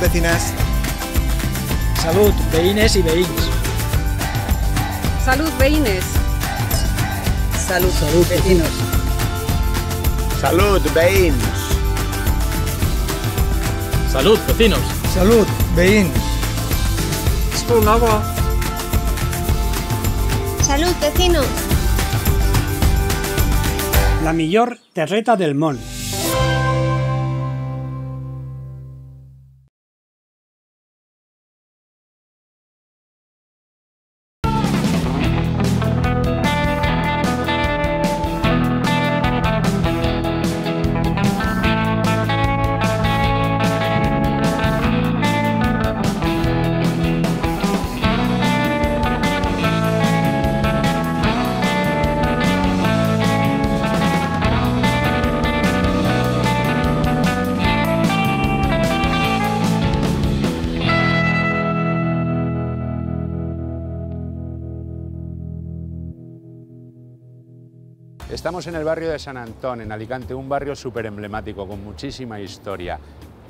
Salud, vecinas. Salud, veïnes i veïns. Salud, veïnes. Salud, Salud vecinos. Salud, veïns. Salud, vecinos. Salud, veïns. Salud, vecinos. La millor terreta del món. Estamos en el barrio de San Antón, en Alicante, un barrio súper emblemático, con muchísima historia.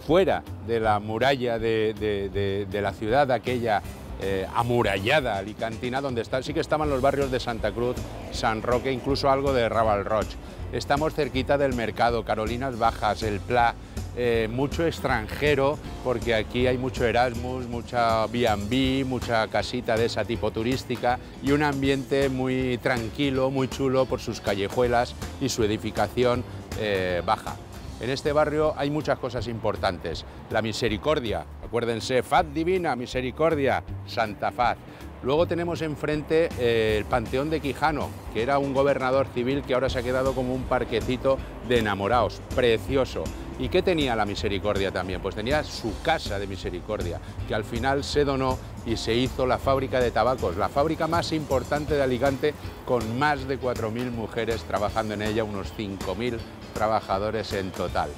Fuera de la muralla de, la ciudad aquella eh, amurallada alicantina, donde está- sí que estaban los barrios de Santa Cruz, San Roque, incluso algo de Raval Roig. Estamos cerquita del mercado, Carolinas Bajas, el Pla, eh, mucho extranjero, porque aquí hay mucho Erasmus, mucha B&B, mucha casita de esa tipo turística y un ambiente muy tranquilo, muy chulo por sus callejuelas y su edificación eh, baja. En este barrio hay muchas cosas importantes. La misericordia, acuérdense, Faz Divina, Misericordia, Santa Faz. Luego tenemos enfrente eh, el Panteón de Quijano, que era un gobernador civil que ahora se ha quedado como un parquecito de enamorados, precioso. ¿Y qué tenía la Misericordia también? Pues tenía su casa de Misericordia, que al final se donó y se hizo la fábrica de tabacos, la fábrica más importante de Alicante, con más de 4.000 mujeres trabajando en ella, unos 5.000 trabajadores en total.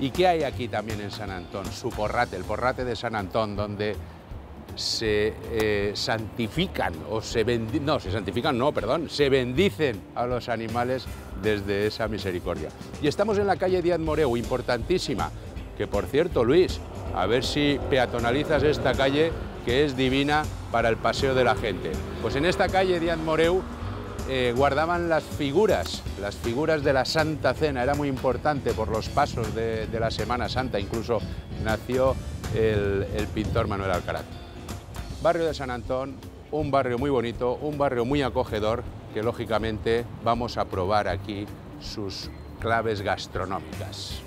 ¿Y qué hay aquí también en San Antón? Su porrate, el porrate de San Antón, donde se eh, santifican o se bendi- no, se santifican, no, perdón, se bendicen a los animales desde esa misericordia. Y estamos en la calle Díaz Moreu, importantísima, que por cierto, Luis, a ver si peatonalizas esta calle que es divina para el paseo de la gente. Pues en esta calle Díaz Moreu eh, guardaban las figuras, las figuras de la Santa Cena, era muy importante por los pasos de, la Semana Santa, incluso nació el pintor Manuel Alcaraz. Barrio de San Antón, un barrio muy bonito, un barrio muy acogedor, que lógicamente vamos a probar aquí sus claves gastronómicas.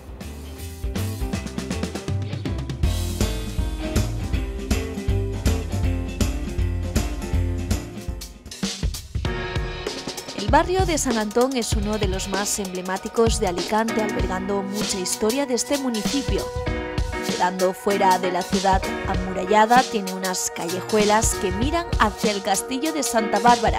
El barrio de San Antón es uno de los más emblemáticos de Alicante, albergando mucha historia de este municipio. Quedando fuera de la ciudad amurallada, tiene unas callejuelas que miran hacia el castillo de Santa Bárbara.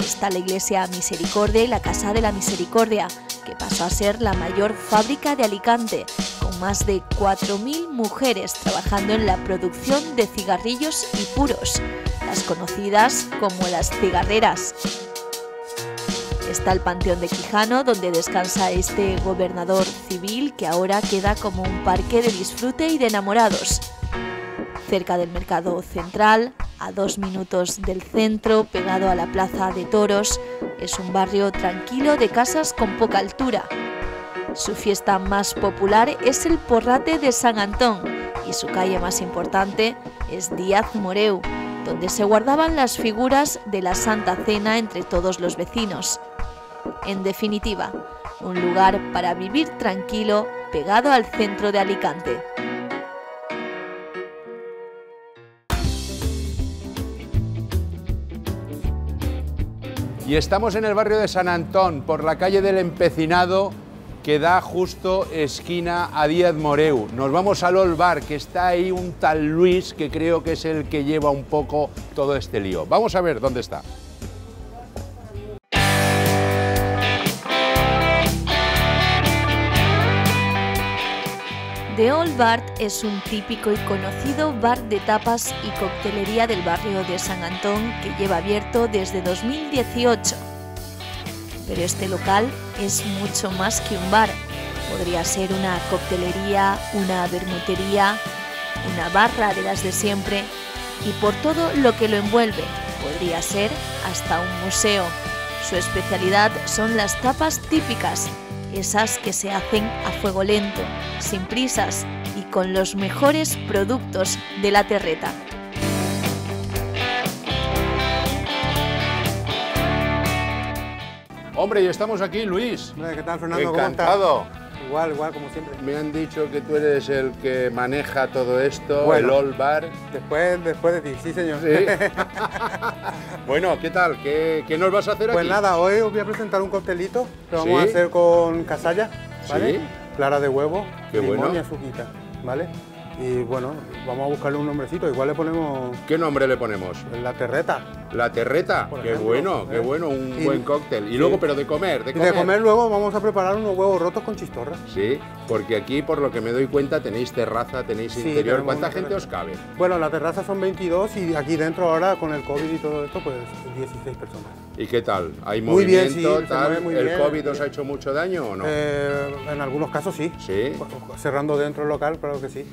Está la iglesia Misericordia y la Casa de la Misericordia, que pasó a ser la mayor fábrica de Alicante, con más de 4.000 mujeres trabajando en la producción de cigarrillos y puros, las conocidas como las cigarreras. Está el Panteón de Quijano, donde descansa este gobernador civil que ahora queda como un parque de disfrute y de enamorados. Cerca del mercado central, a dos minutos del centro, pegado a la plaza de toros, es un barrio tranquilo de casas con poca altura. Su fiesta más popular es el Porrate de San Antón y su calle más importante es Díaz Moreu, donde se guardaban las figuras de la Santa Cena entre todos los vecinos. En definitiva, un lugar para vivir tranquilo pegado al centro de Alicante. Y estamos en el barrio de San Antón, por la calle del Empecinado, que da justo esquina a Díaz Moreu. Nos vamos al Old Bar, que está ahí un tal Luis, que creo que es el que lleva un poco todo este lío. Vamos a ver dónde está. The Old Bar es un típico y conocido bar de tapas y coctelería del barrio de San Antón que lleva abierto desde 2018. Pero este local es mucho más que un bar. Podría ser una coctelería, una bermutería, una barra de las de siempre y por todo lo que lo envuelve. Podría ser hasta un museo. Su especialidad son las tapas típicas, esas que se hacen a fuego lento, sin prisas y con los mejores productos de la terreta. Hombre, y estamos aquí, Luis. ¿Qué tal, Fernando? Encantado. Igual, igual, como siempre. Me han dicho que tú eres el que maneja todo esto, Bueno. el All Bar. Después, después de ti, sí, señor. Sí. bueno, ¿qué tal? ¿Qué, qué nos vas a hacer Pues aquí? nada, hoy os voy a presentar un coctelito que vamos Sí. a hacer con casalla, ¿vale? Sí. Clara de huevo, Qué limón bueno. y azuquita, ¿vale? Y bueno, vamos a buscarle un nombrecito. Igual le ponemos ¿Qué nombre le ponemos? la terreta. La terreta. Por qué ejemplo, bueno, qué ¿eh? bueno, un Y- buen cóctel. Y sí. luego, pero de comer, de Y comer. de comer luego vamos a preparar unos huevos rotos con chistorra. Sí, porque aquí, por lo que me doy cuenta, tenéis terraza, tenéis Sí, interior. ¿Cuánta gente terraza. os cabe? Bueno, la terraza son 22 y aquí dentro ahora con el COVID y todo esto, pues 16 personas. ¿Y qué tal? ¿Hay Muy bien, movimiento, sí, tal? mueve muy ¿El bien. COVID os ha hecho mucho daño o no? Eh, en algunos casos sí. Sí. Cerrando dentro el local, claro que sí.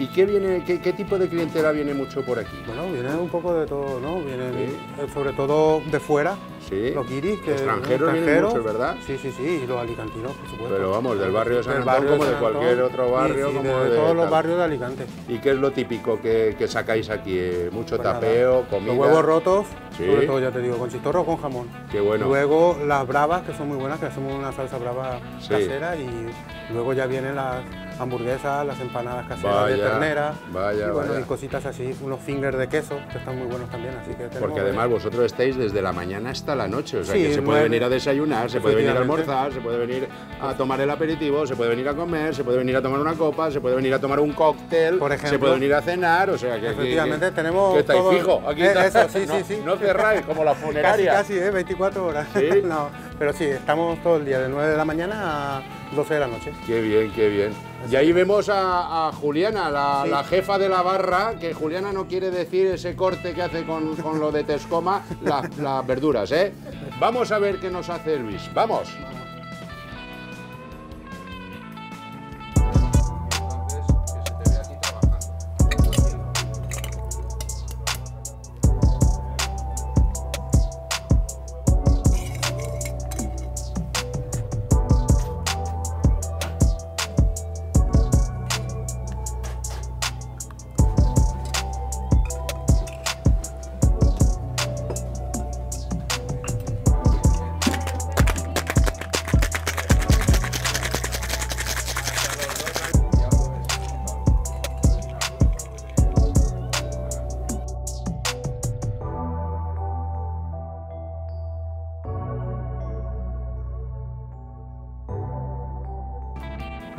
¿Y qué, viene, qué, qué tipo de clientela viene mucho por aquí? Bueno, viene un poco de todo, ¿no? Vienen Sí. sobre todo de fuera, Sí. los guiris, que Extranjeros vienen muchos, ¿verdad? Sí, sí, sí, y los alicantinos, por supuesto. Pero vamos, del barrio de San Antón barrio como de San cualquier otro barrio, sí, como de, de todos los tal. barrios de Alicante. ¿Y qué es lo típico que, que sacáis aquí? Eh, ¿Mucho Pues nada, tapeo, comida? Los huevos rotos, Sí. sobre todo ya te digo, con chistorro o con jamón. Qué bueno. Luego las bravas, que son muy buenas, que hacemos una salsa brava casera y luego ya vienen las hamburguesas, las empanadas caseras de Vaya, ternera. vaya, y bueno, vaya. y cositas así, unos fingers de queso, que están muy buenos también, así que Porque además vosotros estáis desde la mañana hasta la noche, o sea Sí, que se puede venir a desayunar, se puede venir a almorzar, se puede venir a tomar el aperitivo, se puede venir a comer, se puede venir a tomar una copa, se puede venir a tomar un cóctel, Por se ejemplo. puede venir a cenar, o sea que aquí- Efectivamente, que- tenemos que estáis todo- fijo, aquí Eh, está- eso, sí, no, sí, sí. no cerráis como la Casi, funeraria. casi, ¿eh? 24 horas. ¿Sí? no, pero sí, estamos todo el día, de 9 de la mañana a 12 de la noche. Qué bien, qué bien. Y ahí vemos a, a Juliana, la, Sí. la jefa de la barra, que Juliana no quiere decir ese corte que hace con, con lo de Tescoma, la- las verduras, ¿eh? Vamos a ver qué nos hace Luis. Vamos.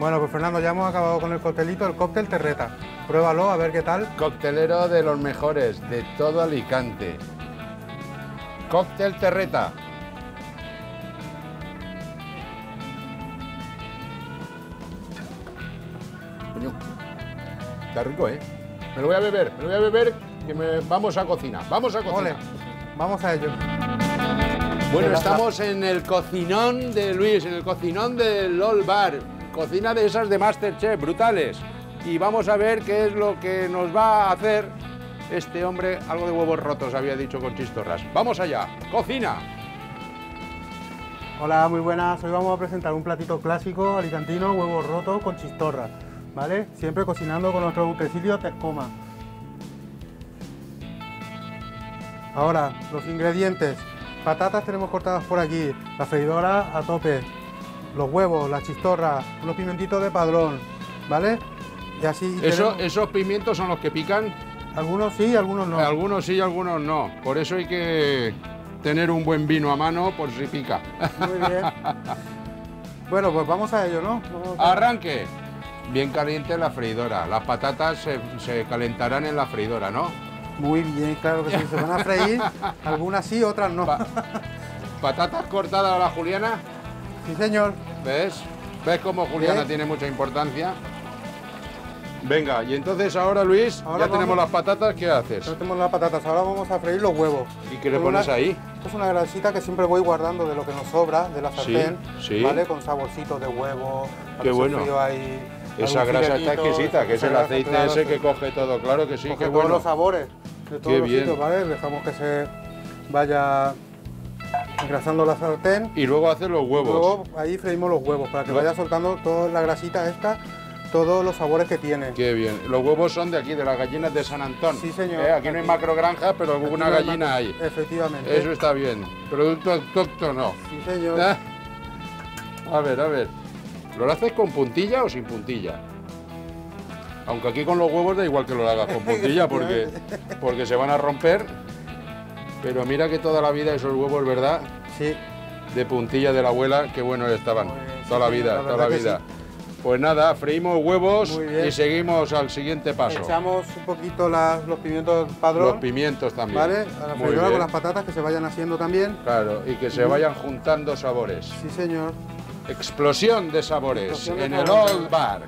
Bueno, pues Fernando, ya hemos acabado con el coctelito, el cóctel terreta. Pruébalo, a ver qué tal. Coctelero de los mejores, de todo Alicante. Cóctel Terreta. Coño, Está rico, ¿eh? Me lo voy a beber, me lo voy a beber, que me... vamos a cocina, vamos a cocina. Ole, vamos a ello. Bueno, estamos en el cocinón de Luis, en el cocinón del LOL Bar. Cocina de esas de Masterchef, brutales. Y vamos a ver qué es lo que nos va a hacer este hombre. Algo de huevos rotos había dicho con chistorras. Vamos allá, cocina. Hola, muy buenas. Hoy vamos a presentar un platito clásico alicantino, huevos rotos con chistorra, ¿vale? Siempre cocinando con nuestro utensilio Tescoma. Ahora, los ingredientes. Patatas tenemos cortadas por aquí, la freidora a tope, los huevos, la chistorra, unos pimentitos de padrón, ¿vale? Y así Eso, tenemos- esos pimientos son los que pican. algunos sí, algunos no. Algunos sí, algunos no. Por eso hay que tener un buen vino a mano por si pica. Muy bien. Bueno, pues vamos a ello, ¿no? A- Arranque. Bien caliente la freidora. Las patatas se, se calentarán en la freidora, ¿no? Muy bien, claro que sí. Se van a freír, algunas sí, otras no. Pa- patatas cortadas a la Juliana. Sí, señor. ¿Ves? ¿Ves cómo Juliana tiene mucha importancia? Venga, y entonces ahora Luis, Ahora ya tenemos las patatas, ¿qué haces? Ya tenemos las patatas, ahora vamos a freír los huevos. ¿Y qué le pones una- ahí? Esto es una grasita que siempre voy guardando de lo que nos sobra de la Sí, sartén, sí. ¿vale? Con saborcitos de huevo, Qué bueno. ahí Esa grasa está exquisita, que es el aceite claro, ese sí. que coge todo. Claro que sí, Coge qué todos bueno. los sabores de todos Qué los bien. sitios, ¿vale? Dejamos que se vaya engrasando la sartén. Y luego hacer los huevos. Luego ahí freímos los huevos para que vaya soltando toda la grasita esta, todos los sabores que tiene. Qué bien. Los huevos son de aquí, de las gallinas de San Antón. Sí, señor. Eh, Aquí no hay Aquí- macrogranja, pero Aquí alguna no gallina hay. Efectivamente. Eso está bien. Producto autóctono. Sí, señor. A ver, a ver. ¿Lo haces con puntilla o sin puntilla? Aunque aquí con los huevos da igual que lo hagas con puntilla porque, porque se van a romper. Pero mira que toda la vida esos huevos, ¿verdad? Sí. De puntilla de la abuela, qué buenos estaban. Pues, toda la vida, la toda la vida. Pues nada, freímos huevos y seguimos al siguiente paso. Echamos un poquito las- los pimientos padrón. Los pimientos también. ¿Vale? A la freidora con las patatas que se vayan haciendo también. Claro, y que se vayan juntando sabores. Sí, señor. Explosión de sabores Explosión de en el. Old Bar.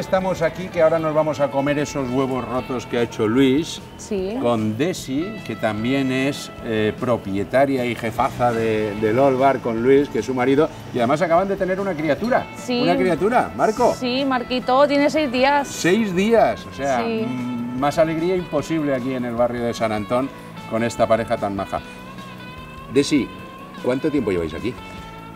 Estamos aquí que ahora nos vamos a comer esos huevos rotos que ha hecho Luis Sí. con Desi, que también es eh, propietaria y jefaza de- del Old Bar con Luis, que es su marido, y además acaban de tener una criatura. Sí. Una criatura, Marco. Sí, Marquito tiene seis días. Seis días, o sea, Sí. mm, más alegría imposible aquí en el barrio de San Antón con esta pareja tan maja. Desi, ¿cuánto tiempo lleváis aquí?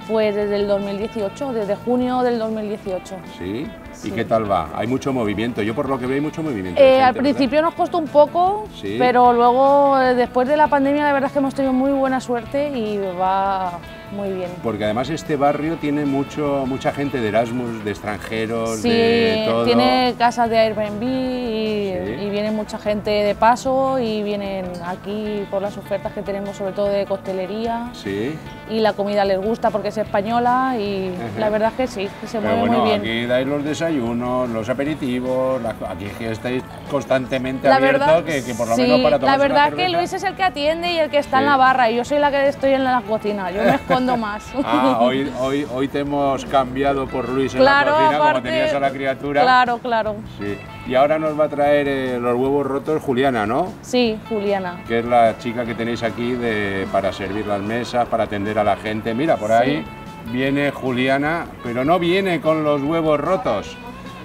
Pues desde el 2018, desde junio del 2018. ¿Sí? ¿Y qué tal va? Hay mucho movimiento. Yo por lo que veo hay mucho movimiento. Eh, gente, al ¿verdad? principio nos costó un poco, Sí. pero luego eh, después de la pandemia la verdad es que hemos tenido muy buena suerte y va muy bien. Porque además este barrio tiene mucho, mucha gente de Erasmus, de extranjeros, Sí, de todo. tiene casas de Airbnb y, y viene mucha gente de paso y vienen aquí por las ofertas que tenemos sobre todo de costelería Sí. y la comida les gusta porque es española y Ajá. la verdad es que sí, que se Pero mueve bueno, muy bien. aquí dais los desayunos, los aperitivos, co- aquí es que estáis constantemente La abiertos, verdad, que, que por lo sí, menos para tomar la verdad que Luis es el que atiende y el que está Sí. en la barra y yo soy la que estoy en la cocina, yo me escondo más. Ah, hoy, hoy, hoy te hemos cambiado por Luis en claro, la cocina, como tenías a la criatura. Claro, claro. Sí. Y ahora nos va a traer eh, los huevos rotos Juliana, ¿no? Sí, Juliana. Que es la chica que tenéis aquí de, para servir las mesas, para atender a la gente. Mira, por Sí. Viene Juliana, pero no viene con los huevos rotos.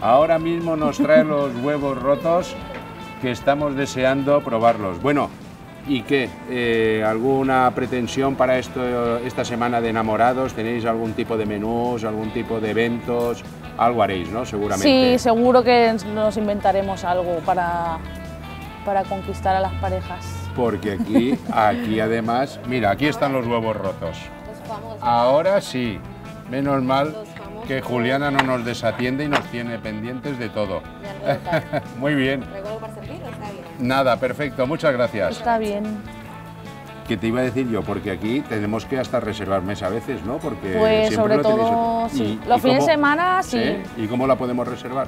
Ahora mismo nos trae los huevos rotos que estamos deseando probarlos. Bueno, ¿y qué? Eh, ¿Alguna pretensión para esto, esta semana de enamorados? ¿Tenéis algún tipo de menús, algún tipo de eventos? Algo haréis, ¿no? Seguramente. Sí, seguro que nos inventaremos algo para, para conquistar a las parejas. Porque aquí, aquí además, mira, aquí están los huevos rotos. Ahora sí, menos mal que Juliana no nos desatiende y nos tiene pendientes de todo. Muy bien. Nada, perfecto, muchas gracias. Está bien. ¿Qué te iba a decir yo? Porque aquí tenemos que hasta reservar mesa a veces, ¿no? Porque Pues siempre sobre lo tenéis- todo, sí. ¿Y- Los y fines de semana, sí. ¿Y cómo la podemos reservar?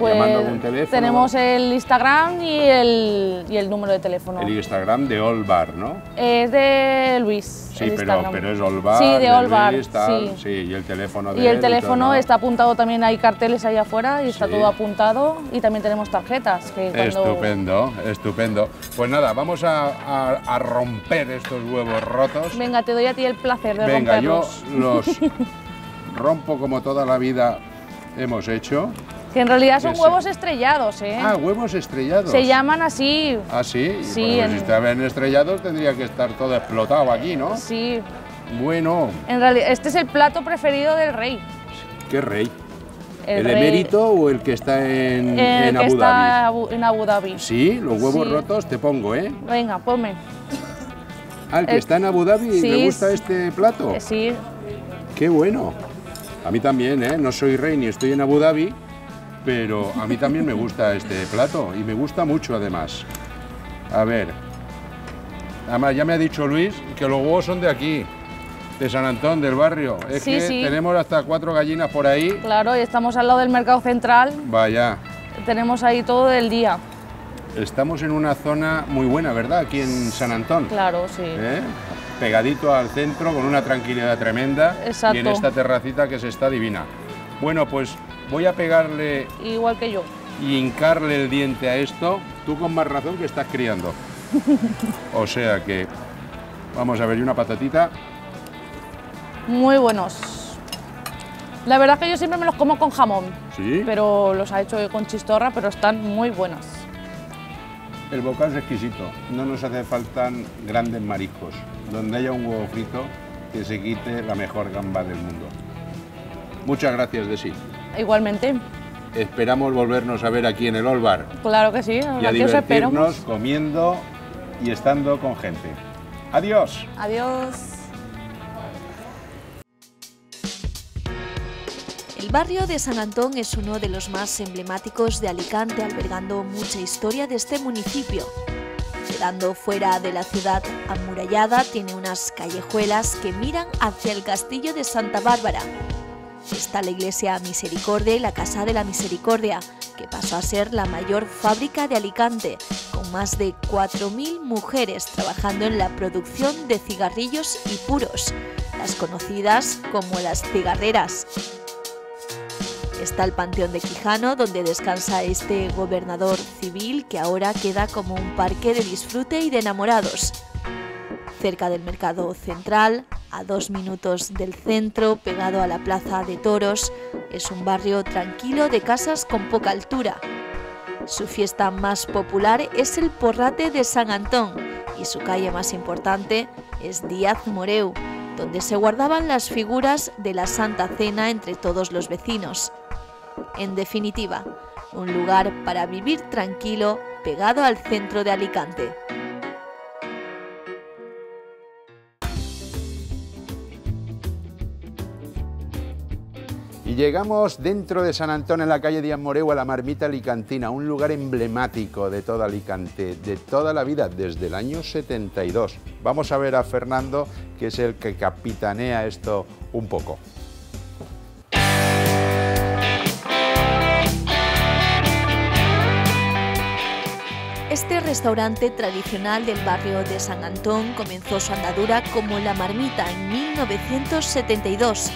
Pues ¿Llamando a algún teléfono? tenemos el Instagram y el, y el número de teléfono. El Instagram de All Bar, ¿no? Es de Luis. Sí, pero, pero es All Bar, Sí, de All Bar, Luis, tal, sí. y el teléfono de Y el él teléfono está apuntado también, hay carteles ahí afuera y está Sí. todo apuntado. Y también tenemos tarjetas. Que cuando... Estupendo, estupendo. Pues nada, vamos a, a- a romper estos huevos rotos. Venga, te doy a ti el placer de Venga, yo romperlos. los rompo como toda la vida hemos hecho. Que en realidad son huevos estrellados, ¿eh? Ah, huevos estrellados. Se llaman así. Ah, sí. Sí, Bueno, pues en- si estaban estrellados tendría que estar todo explotado aquí, ¿no? Sí. Bueno, En realidad, este es el plato preferido del rey. qué rey. El, ¿El, emérito o el que está en, el en que Abu está Dhabi? Abu- en Abu Dhabi. Sí, los huevos Sí. rotos te pongo, ¿eh? Venga, ponme. Al que El- está en Abu Dhabi Sí, le gusta este plato. Eh, Sí, Qué bueno. A mí también, ¿eh? No soy rey ni estoy en Abu Dhabi, pero a mí también me gusta este plato y me gusta mucho además. A ver. Además, ya me ha dicho Luis que los huevos son de aquí, de San Antón, del barrio. Es Sí, que sí. tenemos hasta cuatro gallinas por ahí. claro, y estamos al lado del mercado central. Vaya, Tenemos ahí todo el día. estamos en una zona muy buena, ¿verdad? Aquí en San Antón. Claro, sí. ¿eh? Pegadito al centro, con una tranquilidad tremenda. Exacto. Y en esta terracita que se está divina. Bueno, pues voy a pegarle Igual que yo. y hincarle el diente a esto, tú con más razón que estás criando. O sea que Vamos a ver, y una patatita. Muy buenos. La verdad es que yo siempre me los como con jamón, Sí. pero los ha hecho con chistorra, pero están muy buenos. El bocado es exquisito. No nos hace falta grandes mariscos. Donde haya un huevo frito, que se quite la mejor gamba del mundo. Muchas gracias, Desi. Igualmente, Esperamos volvernos a ver aquí en el Olbar claro que sí, y a aquí os espero. divertirnos comiendo y estando con gente. Adiós. Adiós. El barrio de San Antón es uno de los más emblemáticos de Alicante, albergando mucha historia de este municipio. Quedando fuera de la ciudad amurallada, tiene unas callejuelas que miran hacia el castillo de Santa Bárbara. Está la iglesia Misericordia y la Casa de la Misericordia, que pasó a ser la mayor fábrica de Alicante, con más de 4.000 mujeres trabajando en la producción de cigarrillos y puros, las conocidas como las cigarreras. Está el Panteón de Quijano, donde descansa este gobernador civil que ahora queda como un parque de disfrute y de enamorados. Cerca del mercado central, a dos minutos del centro, pegado a la plaza de toros, es un barrio tranquilo de casas con poca altura. Su fiesta más popular es el Porrate de San Antón y su calle más importante es Díaz Moreu, donde se guardaban las figuras de la Santa Cena entre todos los vecinos. En definitiva, un lugar para vivir tranquilo pegado al centro de Alicante. Llegamos dentro de San Antón, en la calle Díaz Moreu, a la Marmita Alicantina, un lugar emblemático de toda Alicante, de toda la vida, desde el año 72. Vamos a ver a Fernando, que es el que capitanea esto un poco. Este restaurante tradicional del barrio de San Antón comenzó su andadura como La Marmita en 1972,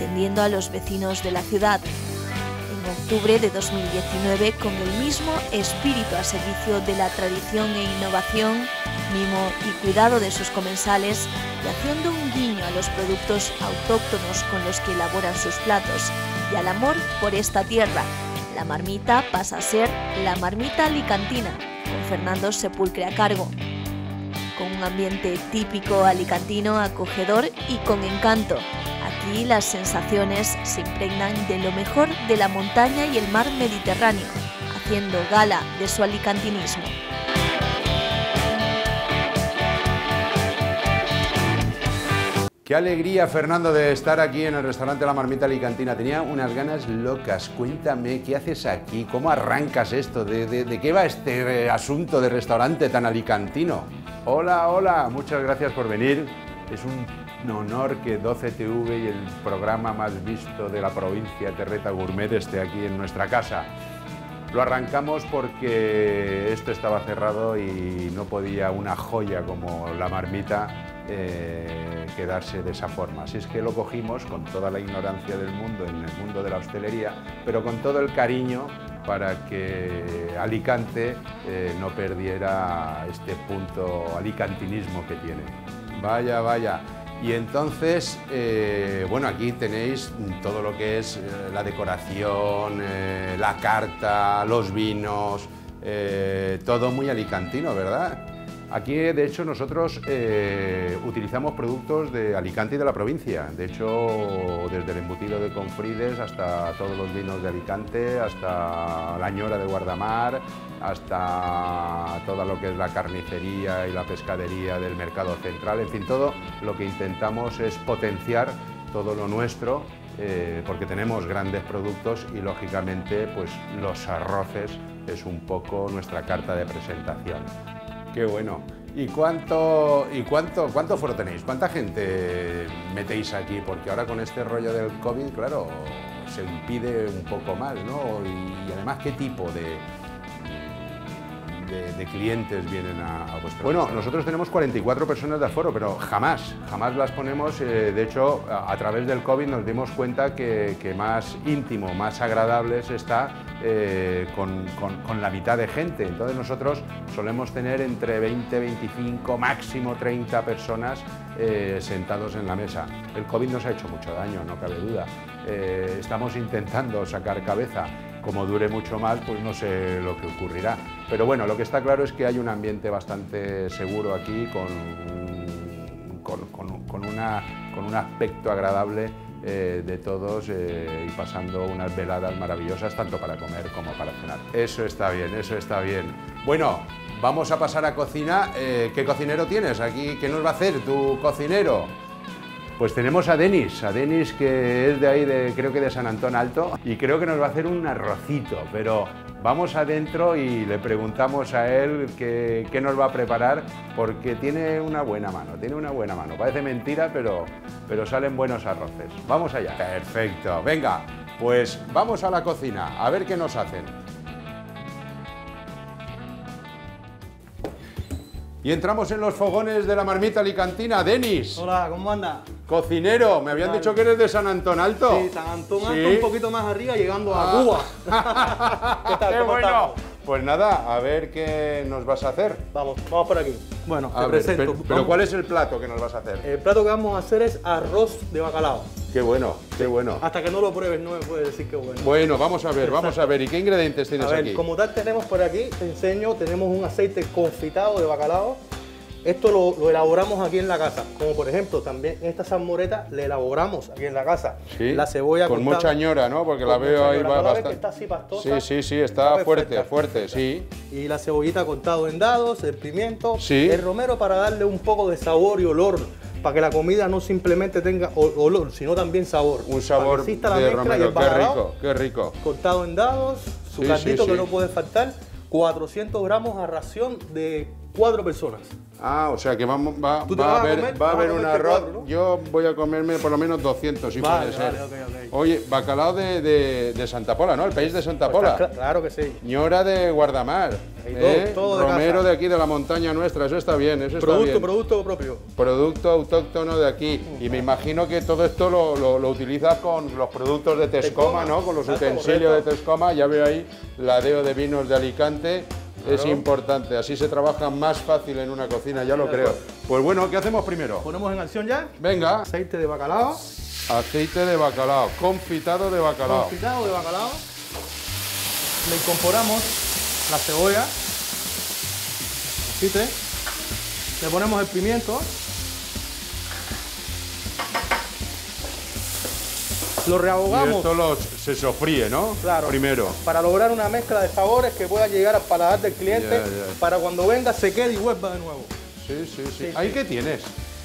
atendiendo a los vecinos de la ciudad. En octubre de 2019, con el mismo espíritu a servicio de la tradición e innovación, mimo y cuidado de sus comensales, y haciendo un guiño a los productos autóctonos con los que elaboran sus platos y al amor por esta tierra, la marmita pasa a ser la marmita alicantina, con Fernando Sepulcre a cargo. Con un ambiente típico alicantino, acogedor y con encanto. Aquí las sensaciones se impregnan de lo mejor de la montaña y el mar Mediterráneo, haciendo gala de su alicantinismo. Qué alegría, Fernando, de estar aquí en el restaurante La Marmita Alicantina. Tenía unas ganas locas. Cuéntame, ¿qué haces aquí? ¿Cómo arrancas esto? ¿De, de- de qué va este eh, asunto de restaurante tan alicantino? Hola, hola, muchas gracias por venir. Es un honor que 12TV y el programa más visto de la provincia Terreta Gourmet esté aquí en nuestra casa. Lo arrancamos porque esto estaba cerrado y no podía una joya como la marmita eh, quedarse de esa forma. Así es que lo cogimos con toda la ignorancia del mundo en el mundo de la hostelería, pero con todo el cariño para que Alicante eh, no perdiera este punto alicantinismo que tiene. Vaya, vaya. Y entonces, eh, bueno, aquí tenéis todo lo que es eh, la decoración, eh, la carta, los vinos, todo muy alicantino, ¿verdad? Aquí, de hecho, nosotros eh, utilizamos productos de Alicante y de la provincia. De hecho, desde el embutido de Confrides hasta todos los vinos de Alicante, hasta la ñora de Guardamar, hasta toda lo que es la carnicería y la pescadería del mercado central. En fin, todo lo que intentamos es potenciar todo lo nuestro, eh, porque tenemos grandes productos y, lógicamente, pues los arroces es un poco nuestra carta de presentación. Qué bueno. ¿Y cuánto, y cuánto, cuánto foro tenéis? ¿Cuánta gente metéis aquí? Porque ahora con este rollo del COVID, claro, se impide un poco más, ¿no? Y, además, ¿qué tipo de, de- de clientes vienen a, a vuestro Bueno, nosotros tenemos 44 personas de aforo, pero jamás, jamás las ponemos. eh, de hecho, a, a través del COVID nos dimos cuenta que, que más íntimo, más agradable se está eh, con, con- con la mitad de gente. Entonces nosotros solemos tener entre 20, 25, máximo 30 personas eh, sentados en la mesa. El COVID nos ha hecho mucho daño, no cabe duda. Estamos intentando sacar cabeza. Como dure mucho más, pues no sé lo que ocurrirá. Pero bueno, lo que está claro es que hay un ambiente bastante seguro aquí, con, con, con un aspecto agradable eh, de todos eh, y pasando unas veladas maravillosas tanto para comer como para cenar. Eso está bien, eso está bien. Bueno, vamos a pasar a cocina. Eh, ¿Qué cocinero tienes aquí? ¿Qué nos va a hacer tu cocinero? Pues tenemos a Denis, a Denis que es de ahí, de, creo que de San Antón Alto, y creo que nos va a hacer un arrocito, pero vamos adentro y le preguntamos a él qué, nos va a preparar, porque tiene una buena mano, tiene una buena mano. Parece mentira, pero, pero salen buenos arroces. Vamos allá. Perfecto, venga, pues vamos a la cocina, a ver qué nos hacen. Y entramos en los fogones de la marmita alicantina. Denis, Hola, ¿cómo anda? cocinero, me habían dicho que eres de San Antón Alto. Sí, San Antón Alto, Sí. un poquito más arriba, llegando a Ah. Cuba. ¿Qué tal? ¡Qué ¿Cómo bueno! estamos? Pues nada, a ver qué nos vas a hacer. Vamos, vamos por aquí. Bueno, A te ver, presento. pero. ¿cuál es el plato que nos vas a hacer? El plato que vamos a hacer es arroz de bacalao. Qué bueno, qué bueno. Hasta que no lo pruebes no me puedes decir qué bueno. Bueno, vamos a ver, vamos a ver. ¿Y qué ingredientes a tienes ver, aquí? como tal tenemos por aquí, te enseño, tenemos un aceite confitado de bacalao. Esto lo, lo elaboramos aquí en la casa. Como por ejemplo, también esta salmoreta la elaboramos aquí en la casa. Sí, La cebolla con cortada- mucha ñora, ¿no? Porque la veo ahí va ¿No la ves que bastante. está así pastosa? Sí, sí, sí, está Está fuerte, perfecta, fuerte, perfecta. sí. y la cebollita cortado en dados, el pimiento, Sí. el romero para darle un poco de sabor y olor, para que la comida no simplemente tenga olor, sino también sabor. Un sabor de romero, el qué rico, qué rico. Cortado en dados, su Sí, caldito que no puede faltar, 400 gramos a ración de cuatro personas. Ah, o sea que vamos, va, ¿Tú te va vas a haber, comer? va a haber un arroz. ¿no? Yo voy a comerme por lo menos 200, si Vale, puede ser. vale, ok, ok. Oye, bacalao de, de- de Santa Pola, ¿no? El país de Santa Pola. Pues, claro que sí. Ñora de Guardamar. Todo, ¿eh? todo de Romero casa. de aquí de la montaña nuestra, eso está bien, eso está Producto, bien. producto propio. Producto autóctono de aquí. Y me imagino que todo esto lo, lo- lo utilizas con los productos de Tescoma, Tescoma, ¿no? Con los utensilios correcto. de Tescoma. Ya veo ahí la deo de vinos de Alicante. Es importante, así se trabaja más fácil en una cocina, ya lo de creo. acuerdo. Pues bueno, ¿qué hacemos primero? Ponemos en acción ya Venga, aceite de bacalao, aceite de bacalao, confitado de bacalao. confitado de bacalao. Le incorporamos la cebolla, ¿viste? Le ponemos el pimiento. Lo Y rehogamos esto los- se sofríe, ¿no? Claro. Primero. para lograr una mezcla de sabores que pueda llegar al paladar del cliente para cuando venga se quede y vuelva de nuevo. Sí, sí, sí. Sí, ¿Ahí sí. qué tienes?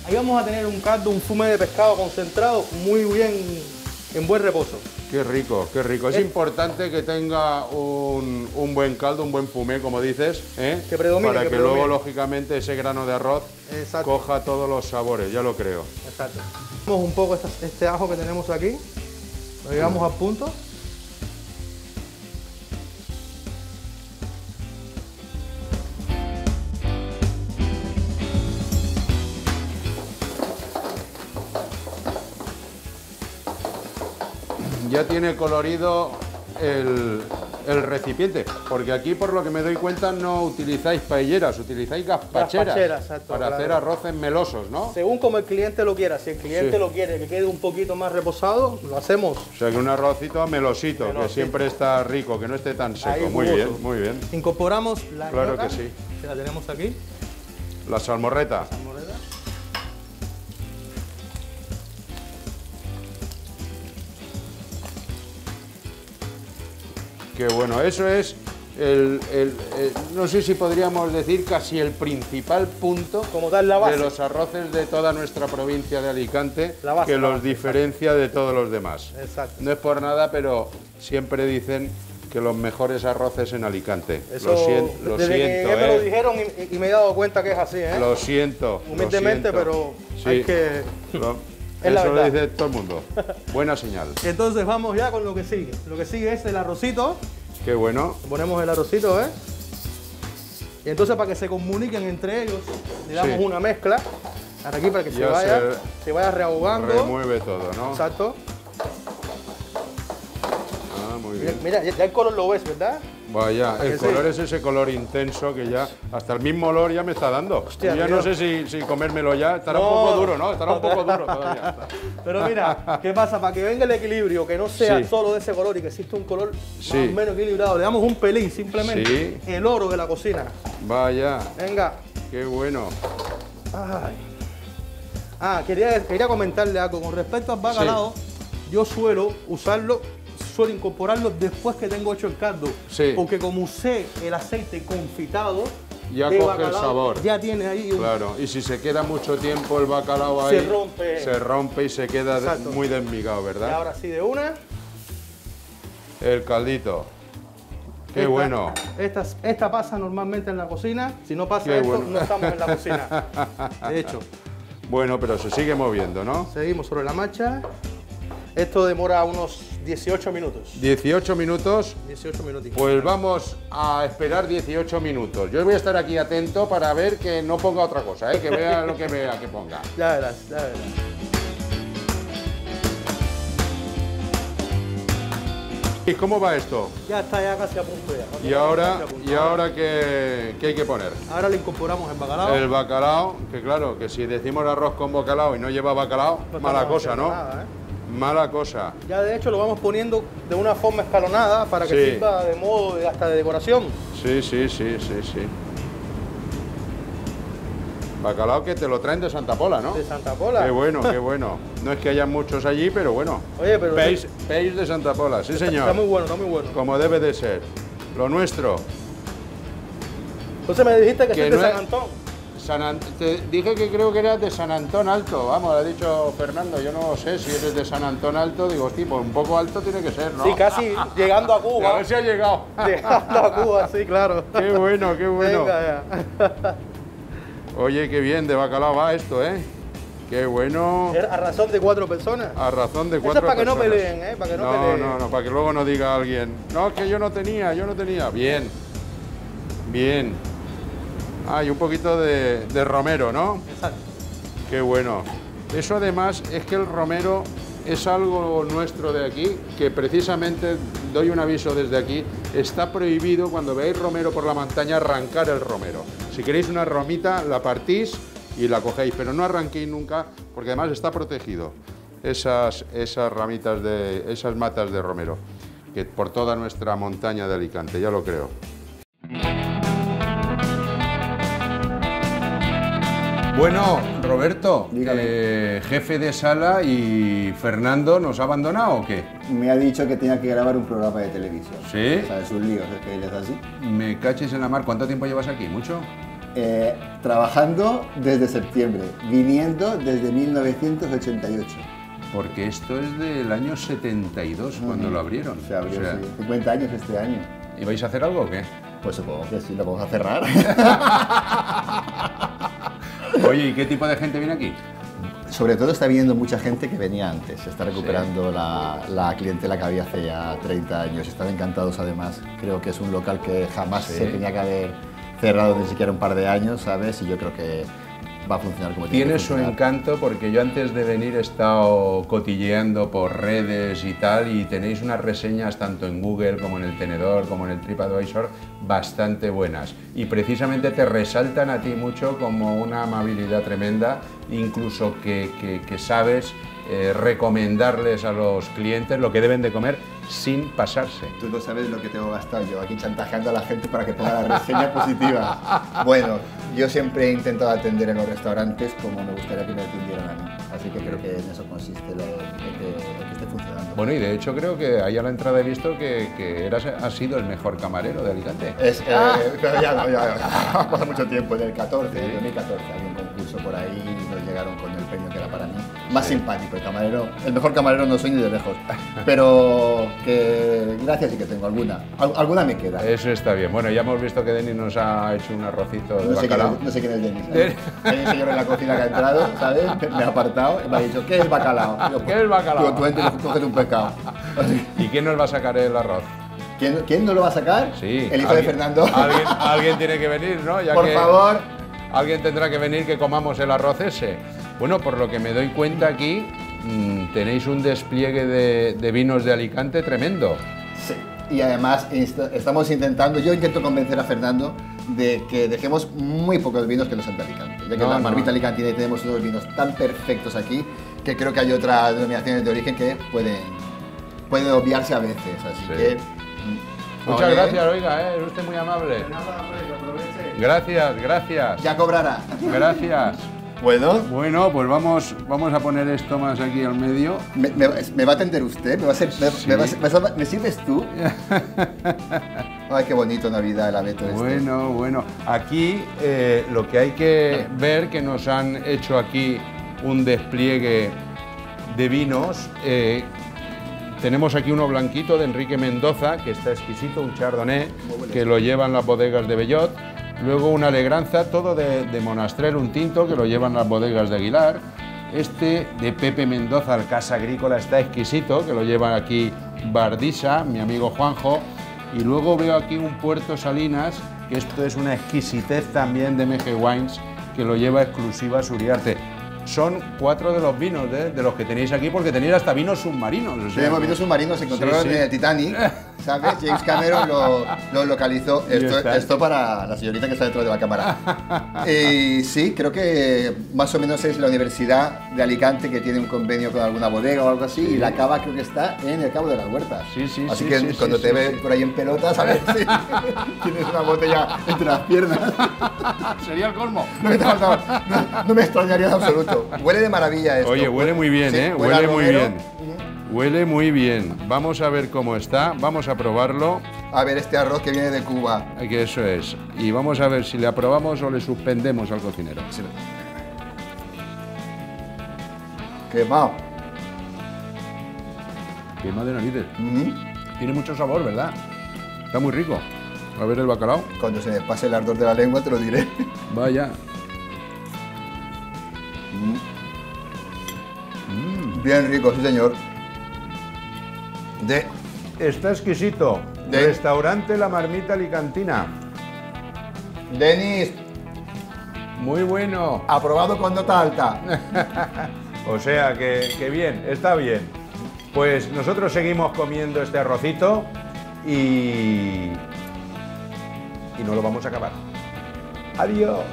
Ahí vamos a tener un caldo, un fume de pescado concentrado muy bien, en buen reposo. Qué rico, qué rico. Es Eh. importante que tenga un, un buen caldo, un buen fumé, como dices, ¿eh? Que predomine, para que que, luego, lógicamente, ese grano de arroz Exacto. coja todos los sabores, ya lo creo. Exacto. Vamos un poco este ajo que tenemos aquí. Lo llegamos al punto. Ya tiene colorido el, el recipiente, porque aquí, por lo que me doy cuenta, no utilizáis paelleras, utilizáis gazpacheras, Gazpacheras, exacto, para claro. hacer arroces melosos, ¿no? Según como el cliente lo quiera. Si el cliente Sí. lo quiere que quede un poquito más reposado, lo hacemos. O sea, que un arrocito melosito, que siempre está rico, que no esté tan seco. Ahí, muy bien, muy bien. Incorporamos la Claro que sí. que la tenemos aquí. La salmorreta. salmoreta. Qué bueno, eso es el, el- el- no sé si podríamos decir casi el principal punto Como tal, la base. de los arroces de toda nuestra provincia de Alicante La base, que la los base, diferencia de todos los demás. Exacto. No es por nada, pero siempre dicen que los mejores arroces en Alicante. Eso, lo, sien- lo desde siento, que me lo ¿eh? dijeron y, y me he dado cuenta que es así, ¿eh? Lo siento. lo Humildemente, siento. pero Sí. hay que... Lo- Es eso lo dice todo el mundo. Buena señal. Entonces vamos ya con lo que sigue. Lo que sigue es el arrocito. Qué bueno. Ponemos el arrocito, ¿eh? Y entonces para que se comuniquen entre ellos, le damos Sí. una mezcla. Hasta aquí para que se Ya vaya, se se vaya rehogando. Remueve todo, ¿no? Exacto. Ah, muy bien. mira, ya el color lo ves, ¿verdad? Vaya, el sí? color es ese color intenso que ya hasta el mismo olor ya me está dando. Hostia, Yo ya tío. no sé si, si comérmelo ya, estará No. un poco duro, ¿no? Estará un poco duro todavía. Pero mira, ¿qué pasa? Para que venga el equilibrio, que no sea Sí. solo de ese color y que exista un color Sí. más o menos equilibrado, le damos un pelín simplemente. Sí. El oro de la cocina. Vaya, Venga. qué bueno. Ay. Ah, quería, quería comentarle algo. Con respecto al bacalao, yo suelo usarlo, suelo incorporarlo después que tengo hecho el caldo. Sí. Porque como usé el aceite confitado, Ya el sabor. Tiene ahí un... Claro, y si se queda mucho tiempo el bacalao Se ahí, rompe. se rompe y se queda Exacto. muy desmigado, Y ¿verdad? ahora sí de una. El caldito. Qué Esta- bueno. Esta, esta pasa normalmente en la cocina. Si no pasa Qué esto, bueno. no estamos en la cocina. De hecho, Bueno, pero se sigue moviendo, ¿no? seguimos sobre la marcha. Esto demora unos 18 minutos. 18 minutos 18 minutos. Pues vamos a esperar 18 minutos. Yo voy a estar aquí atento para ver que no ponga otra cosa, ¿eh? que vea lo que vea que ponga. Ya verás, ya verás. ¿Y cómo va esto? Ya está ya casi a punto ya. Y ahora, punto. y ahora qué, qué hay que poner? Ahora le incorporamos el bacalao. El bacalao, que claro, que si decimos arroz con bacalao y no lleva bacalao, mala cosa, ¿no? nada, ¿eh? Mala cosa. Ya de hecho lo vamos poniendo de una forma escalonada para que Sí. sirva de modo de, hasta de decoración. Sí, sí, sí, sí, sí. Bacalao que te lo traen de Santa Pola, ¿no? De Santa Pola. Qué bueno, qué bueno. No es que haya muchos allí, pero bueno. Oye, pero Peix, peix de Santa Pola, sí está, señor. está muy bueno, está muy bueno. Como debe de ser. Lo nuestro. Entonces me dijiste que, Que es de no San Antón. San An- te dije que creo que era de San Antón Alto. Vamos, lo ha dicho Fernando. Yo no sé si eres de San Antón Alto. Digo, tipo, un poco alto tiene que ser, ¿no? Sí, casi llegando a A Cuba. ver si ha llegado. llegando a Cuba, sí, claro. qué bueno, qué bueno. Venga ya. Oye, qué bien de bacalao va esto, ¿eh? Qué bueno. A razón de cuatro personas. A razón de Eso cuatro es para que no personas. peleen, ¿eh? Para que no, no, peleen. no, no, para que luego no diga alguien, no, es que yo no tenía, yo no tenía. Bien, bien. Ah, y un poquito de, de romero, ¿no? Exacto. Qué bueno. Eso además es que el romero es algo nuestro de aquí, que precisamente, doy un aviso desde aquí, está prohibido cuando veáis romero por la montaña arrancar el romero. Si queréis una romita, la partís y la cogéis, pero no arranquéis nunca, porque además está protegido esas, esas ramitas de, esas matas de romero, que por toda nuestra montaña de Alicante, ya lo creo. Bueno, Roberto, eh, jefe de sala y Fernando, ¿nos ha abandonado o qué? Me ha dicho que tenía que grabar un programa de televisión. ¿Sí? O sea, sus líos, es que él es así. Me caches en la mar, ¿cuánto tiempo llevas aquí? ¿Mucho? Eh, trabajando desde septiembre, viniendo desde 1988. Porque esto es del año 72, cuando lo abrieron. Se abrió, O sea, sí, 50 años este año. ¿Y vais a hacer algo o qué? Pues supongo que sí, lo vamos a cerrar. Oye, ¿y qué tipo de gente viene aquí? Sobre todo está viniendo mucha gente que venía antes, se está recuperando la, la clientela que había hace ya 30 años, están encantados además. Creo que es un local que jamás Sí. se tenía que haber cerrado ni siquiera un par de años, ¿sabes? Y yo creo que va a funcionar como tiene, Tiene que su encanto porque yo antes de venir he estado cotilleando por redes y tal y tenéis unas reseñas tanto en Google como en el Tenedor como en el TripAdvisor bastante buenas. Y precisamente te resaltan a ti mucho como una amabilidad tremenda, incluso que, que- que sabes eh, recomendarles a los clientes lo que deben de comer sin pasarse. Tú no sabes lo que tengo gastado yo aquí chantajeando a la gente para que ponga la reseña positiva. Bueno, yo siempre he intentado atender en los restaurantes como me gustaría que me atendieran a mí. Así que creo que en eso consiste lo, el que, el que esté funcionando. Bueno, y de hecho creo que ahí a la entrada he visto que, que eras, has sido el mejor camarero de Alicante. Es, eh, pero ya no, ya, ya. Pasa mucho tiempo, en el 14, en 2014, había un concurso por ahí y nos llegaron con Más simpático, el camarero. El mejor camarero no soy ni de lejos. Pero que gracias y que tengo alguna. Al- alguna me queda. Eso está bien. Bueno, ya hemos visto que Denis nos ha hecho un arrocito de No sé, quién bacalao. es, no sé quién es Denis. De- Hay un señor en la cocina que ha entrado, ¿sabes? Me ha apartado y me ha dicho, ¿qué es bacalao? Digo, ¿Qué es bacalao? Tú entras y coges un pescado. ¿Y quién nos va a sacar el arroz? ¿Quién, quién no lo va a sacar? Sí. El hijo de Fernando. Alguien, alguien tiene que venir, ¿no? Ya Por que favor. Alguien tendrá que venir que comamos el arroz ese. Bueno, por lo que me doy cuenta aquí, mm, tenéis un despliegue de, de vinos de Alicante tremendo. Sí. Y además estamos intentando, yo intento convencer a Fernando de que dejemos muy pocos vinos que no sean de Alicante. Ya que No, en la no. marmita alicantina tenemos unos vinos tan perfectos aquí que creo que hay otras denominaciones de origen que pueden, pueden obviarse a veces. Así Sí. que. mm, Muchas oye, gracias, oiga, ¿eh? es usted muy amable. Gracias, gracias. Ya cobrará. Gracias. ¿Puedo? Bueno, pues vamos, vamos a poner esto más aquí al medio. ¿Me, me- me va a atender usted? ¿Me, va a ser- me- Sí. me va a ser- me va a- me sirves tú? Ay, qué bonito Navidad el abeto este. Bueno, bueno. Aquí eh, lo que hay que ver que nos han hecho aquí un despliegue de vinos. eh, tenemos aquí uno blanquito de Enrique Mendoza, que está exquisito, un chardonnay, que lo llevan las bodegas de Bellot. Luego una alegranza, todo de, de Monastrell, un tinto, que lo llevan las bodegas de Aguilar. Este de Pepe Mendoza, el Casa Agrícola, está exquisito, que lo llevan aquí Bardisa, mi amigo Juanjo. Y luego veo aquí un Puerto Salinas, que esto es una exquisitez también de MG Wines, que lo lleva exclusiva Suriarte. Son cuatro de los vinos de los que tenéis aquí, porque tenéis hasta vinos submarinos. o sea Tenemos vinos submarinos, se encontraron Sí, sí. en el Titanic, ¿sabes? James Cameron lo, lo localizó. Esto, para la señorita que está detrás de la cámara. Y sí, creo que más o menos es la Universidad de Alicante que tiene un convenio con alguna bodega o algo así, y la cava creo que está en el Cabo de las Huertas. Sí, sí, Así sí, que sí, cuando te ve por ahí en pelotas, a ver si tienes una botella entre las piernas. Sería el colmo. No no- no me extrañaría en absoluto. Huele de maravilla esto. Oye, huele muy bien, Sí, ¿eh? huele Huele muy bien. Huele muy bien. Vamos a ver cómo está, vamos a probarlo, A ver, este arroz que viene de Cuba. que eso es. Y vamos a ver si le aprobamos o le suspendemos al cocinero. Quemado. Quema de narices. Ujú. Tiene mucho sabor, ¿verdad? Está muy rico. A ver el bacalao. Cuando se me pase el ardor de la lengua te lo diré. Vaya. Bien rico, sí señor. De Está exquisito. De- Restaurante La Marmita Alicantina. Denis, Muy bueno. aprobado con nota alta. O sea que, que bien, está bien. Pues nosotros seguimos comiendo este arrocito y. y no lo vamos a acabar. Adiós.